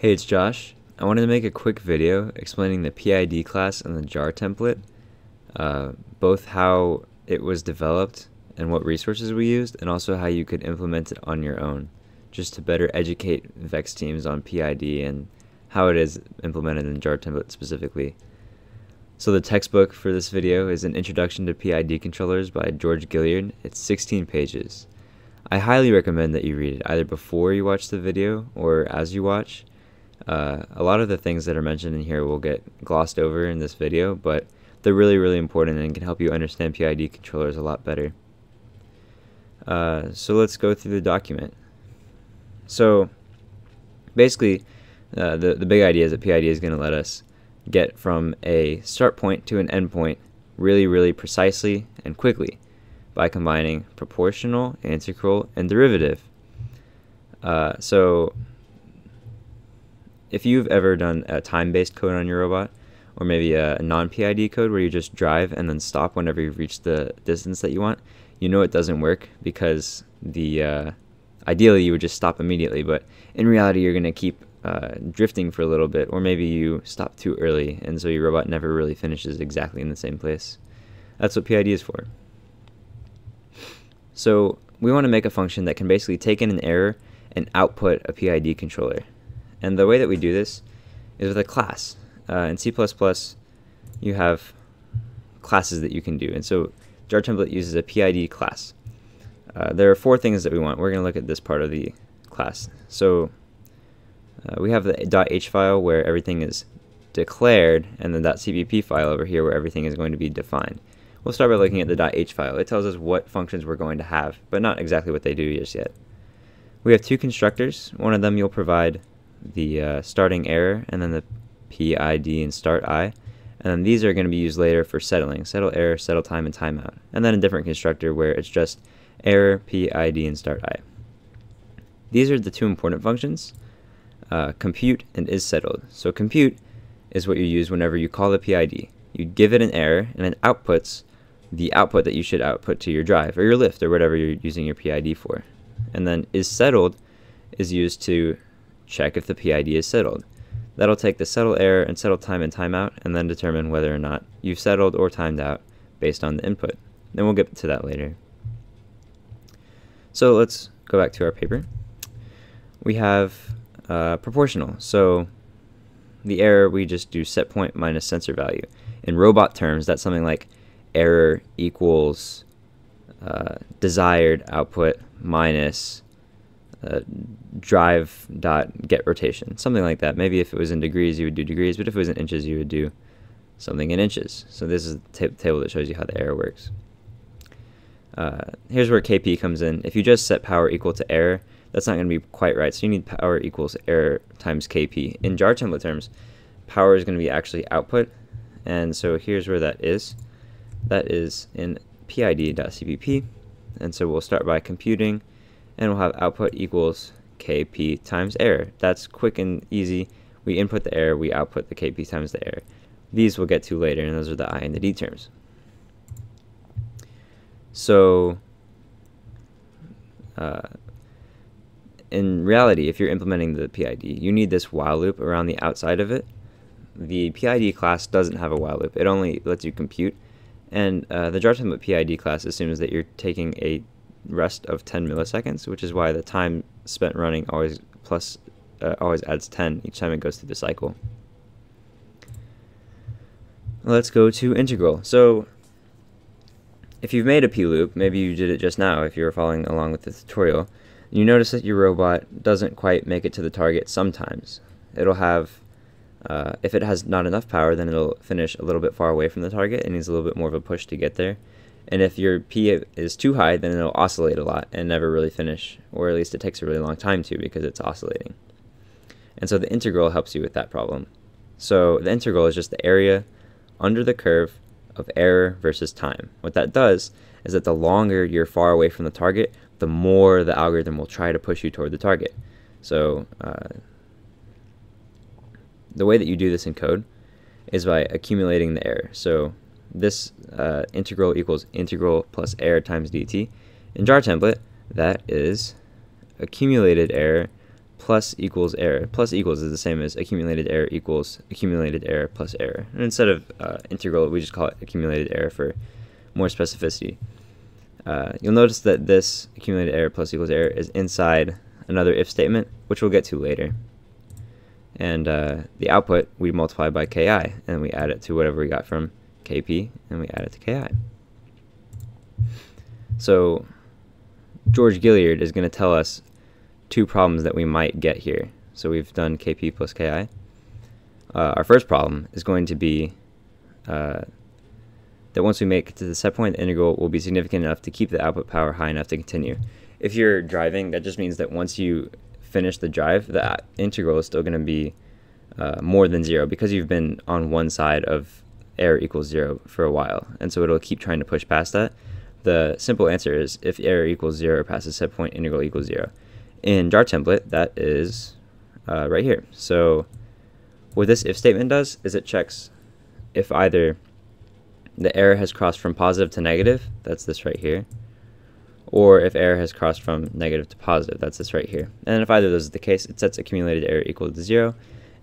Hey, it's Josh. I wanted to make a quick video explaining the PID class and the jar template, uh, both how it was developed and what resources we used, and also how you could implement it on your own, just to better educate VEX teams on PID and how it is implemented in jar template specifically. So the textbook for this video is an introduction to PID controllers by George Gilliard. It's 16 pages. I highly recommend that you read it either before you watch the video or as you watch. Uh, a lot of the things that are mentioned in here will get glossed over in this video, but they're really, really important and can help you understand PID controllers a lot better. Uh, so let's go through the document. So basically, uh, the, the big idea is that PID is going to let us get from a start point to an end point really, really precisely and quickly by combining proportional, integral, and derivative. Uh, so if you've ever done a time-based code on your robot, or maybe a non-PID code where you just drive and then stop whenever you've reached the distance that you want, you know it doesn't work because the uh, ideally you would just stop immediately, but in reality you're going to keep uh, drifting for a little bit, or maybe you stop too early, and so your robot never really finishes exactly in the same place. That's what PID is for. So we want to make a function that can basically take in an error and output a PID controller. And the way that we do this is with a class. Uh, in C++, you have classes that you can do. And so jar template uses a PID class. Uh, there are four things that we want. We're going to look at this part of the class. So uh, we have the .h file where everything is declared, and then the .cpp file over here where everything is going to be defined. We'll start by looking at the .h file. It tells us what functions we're going to have, but not exactly what they do just yet. We have two constructors. One of them you'll provide the uh, starting error, and then the PID and start I. And then these are going to be used later for settling, settle error, settle time, and timeout. And then a different constructor where it's just error, PID, and start I. These are the two important functions, uh, compute and is settled. So compute is what you use whenever you call the PID. You give it an error, and it outputs the output that you should output to your drive or your lift or whatever you're using your PID for. And then is settled is used to check if the PID is settled. That'll take the settle error and settle time and timeout and then determine whether or not you've settled or timed out based on the input. Then we'll get to that later. So let's go back to our paper. We have uh, proportional. So the error, we just do set point minus sensor value. In robot terms, that's something like error equals uh, desired output minus uh, drive dot get rotation, something like that. Maybe if it was in degrees, you would do degrees, but if it was in inches, you would do something in inches. So this is the table that shows you how the error works. Uh, here's where KP comes in. If you just set power equal to error, that's not going to be quite right. So you need power equals error times KP. In jar template terms, power is going to be actually output. And so here's where that is. That is in PID.cpp. And so we'll start by computing and we'll have output equals kp times error. That's quick and easy. We input the error, we output the kp times the error. These we'll get to later, and those are the i and the d terms. So, uh, in reality, if you're implementing the PID, you need this while loop around the outside of it. The PID class doesn't have a while loop. It only lets you compute. And uh, the jar template PID class assumes that you're taking a rest of 10 milliseconds, which is why the time spent running always plus uh, always adds 10 each time it goes through the cycle. Let's go to integral. So if you've made a p-loop, maybe you did it just now if you were following along with the tutorial, you notice that your robot doesn't quite make it to the target sometimes. It'll have, uh, if it has not enough power, then it'll finish a little bit far away from the target and needs a little bit more of a push to get there. And if your P is too high, then it'll oscillate a lot and never really finish, or at least it takes a really long time to because it's oscillating. And so the integral helps you with that problem. So the integral is just the area under the curve of error versus time. What that does is that the longer you're far away from the target, the more the algorithm will try to push you toward the target. So uh, the way that you do this in code is by accumulating the error. So this uh, integral equals integral plus error times dt. In jar template, that is accumulated error plus equals error. Plus equals is the same as accumulated error equals accumulated error plus error. And instead of uh, integral, we just call it accumulated error for more specificity. Uh, you'll notice that this accumulated error plus equals error is inside another if statement, which we'll get to later. And uh, the output, we multiply by ki, and we add it to whatever we got from kp, and we add it to ki. So George Gilliard is going to tell us two problems that we might get here. So we've done kp plus ki. Uh, our first problem is going to be uh, that once we make it to the set point, the integral will be significant enough to keep the output power high enough to continue. If you're driving, that just means that once you finish the drive, the integral is still going to be uh, more than zero because you've been on one side of error equals zero for a while. And so it'll keep trying to push past that. The simple answer is if error equals zero the set point, integral equals zero. In jar template, that is uh, right here. So what this if statement does is it checks if either the error has crossed from positive to negative, that's this right here, or if error has crossed from negative to positive, that's this right here. And if either of those is the case, it sets accumulated error equal to zero,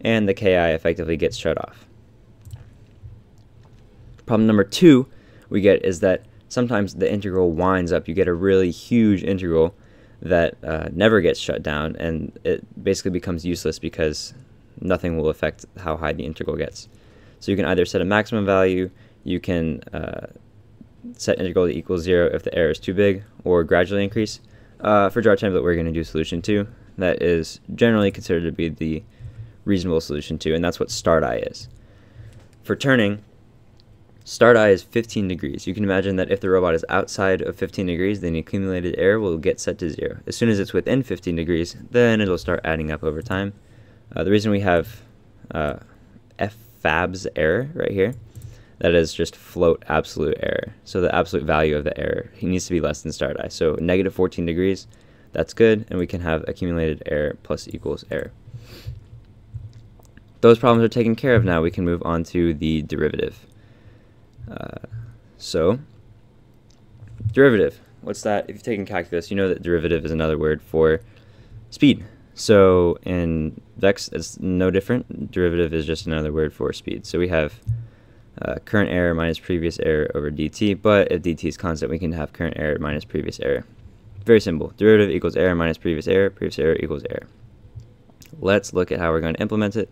and the ki effectively gets shut off. Problem number two we get is that sometimes the integral winds up. You get a really huge integral that uh, never gets shut down, and it basically becomes useless because nothing will affect how high the integral gets. So you can either set a maximum value, you can uh, set integral to equal zero if the error is too big, or gradually increase. Uh, for jar template, we're going to do solution two. That is generally considered to be the reasonable solution two, and that's what start i is. For turning, Start i is 15 degrees. You can imagine that if the robot is outside of 15 degrees, then the accumulated error will get set to zero. As soon as it's within 15 degrees, then it'll start adding up over time. Uh, the reason we have uh, fabs error right here, that is just float absolute error. So the absolute value of the error he needs to be less than start i. So negative 14 degrees, that's good, and we can have accumulated error plus equals error. Those problems are taken care of now. We can move on to the derivative. So, derivative. What's that? If you've taken calculus, you know that derivative is another word for speed. So in Vex, it's no different. Derivative is just another word for speed. So we have uh, current error minus previous error over dt, but if dt is constant, we can have current error minus previous error. Very simple. Derivative equals error minus previous error, previous error equals error. Let's look at how we're going to implement it.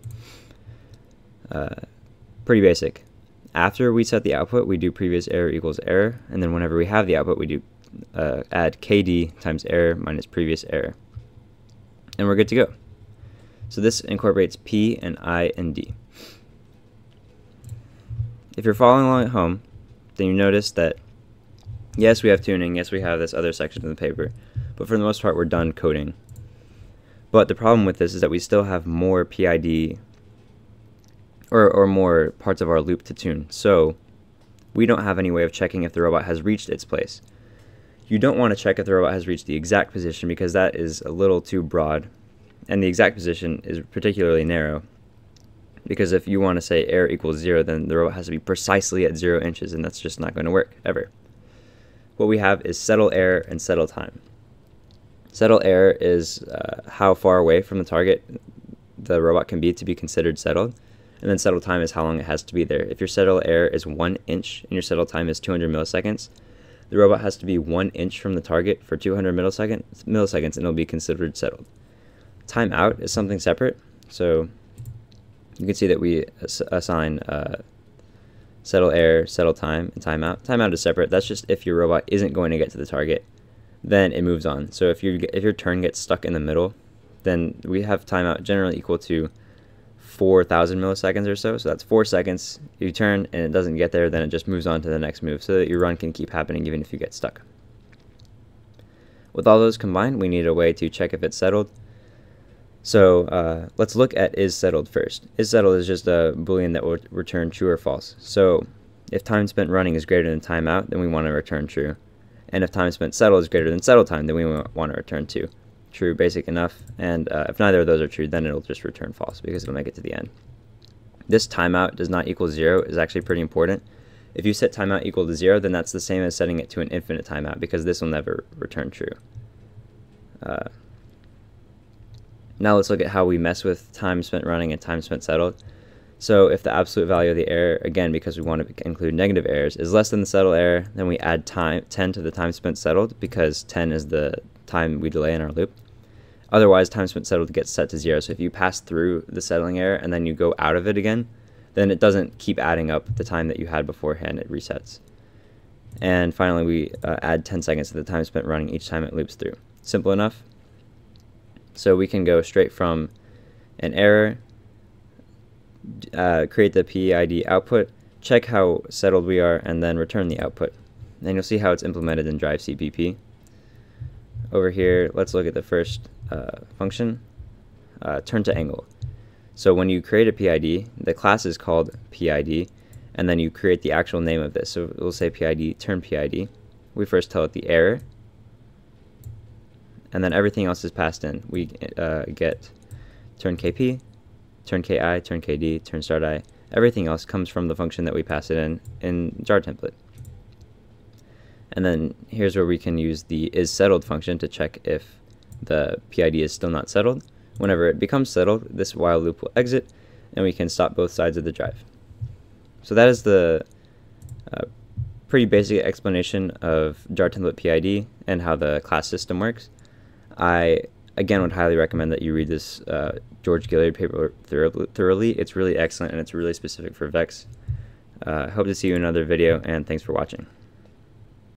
Uh, pretty basic after we set the output, we do previous error equals error, and then whenever we have the output, we do uh, add kd times error minus previous error. And we're good to go. So this incorporates p and i and d. If you're following along at home, then you notice that yes, we have tuning, yes, we have this other section of the paper, but for the most part, we're done coding. But the problem with this is that we still have more PID or, or more parts of our loop to tune. So we don't have any way of checking if the robot has reached its place. You don't want to check if the robot has reached the exact position because that is a little too broad and the exact position is particularly narrow because if you want to say error equals zero then the robot has to be precisely at zero inches and that's just not going to work ever. What we have is settle error and settle time. Settle error is uh, how far away from the target the robot can be to be considered settled and then settle time is how long it has to be there. If your settle error is one inch and your settle time is 200 milliseconds, the robot has to be one inch from the target for 200 milliseconds, milliseconds and it'll be considered settled. Timeout is something separate, so you can see that we ass assign uh, settle error, settle time, and timeout. Timeout is separate. That's just if your robot isn't going to get to the target, then it moves on. So if you if your turn gets stuck in the middle, then we have timeout generally equal to 4,000 milliseconds or so. So that's four seconds. You turn and it doesn't get there, then it just moves on to the next move so that your run can keep happening even if you get stuck. With all those combined, we need a way to check if it's settled. So uh, let's look at is settled first. Is settled is just a boolean that will return true or false. So if time spent running is greater than timeout, then we want to return true. And if time spent settled is greater than settle time, then we want to return true true, basic enough, and uh, if neither of those are true, then it'll just return false because it'll make it to the end. This timeout does not equal zero is actually pretty important. If you set timeout equal to zero, then that's the same as setting it to an infinite timeout because this will never return true. Uh, Now let's look at how we mess with time spent running and time spent settled. So if the absolute value of the error, again, because we want to include negative errors, is less than the settle error, then we add time 10 to the time spent settled because 10 is the time we delay in our loop. Otherwise, time spent settled gets set to zero. So if you pass through the settling error and then you go out of it again, then it doesn't keep adding up the time that you had beforehand, it resets. And finally, we uh, add 10 seconds to the time spent running each time it loops through. Simple enough. So we can go straight from an error uh, create the PID output, check how settled we are, and then return the output. And you'll see how it's implemented in Drive CPP. Over here, let's look at the first uh, function, uh, turn to angle. So when you create a PID, the class is called PID, and then you create the actual name of this. So we'll say PID, turn PID. We first tell it the error, and then everything else is passed in. We uh, get turn KP, turn ki, turn kd, turn start i. Everything else comes from the function that we pass it in in jar template. And then here's where we can use the is settled function to check if the PID is still not settled. Whenever it becomes settled, this while loop will exit, and we can stop both sides of the drive. So that is the uh, pretty basic explanation of jar template PID and how the class system works. I again would highly recommend that you read this uh, George Gilliard paper thoroughly. It's really excellent and it's really specific for Vex. Uh, hope to see you in another video and thanks for watching.